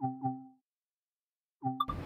うん。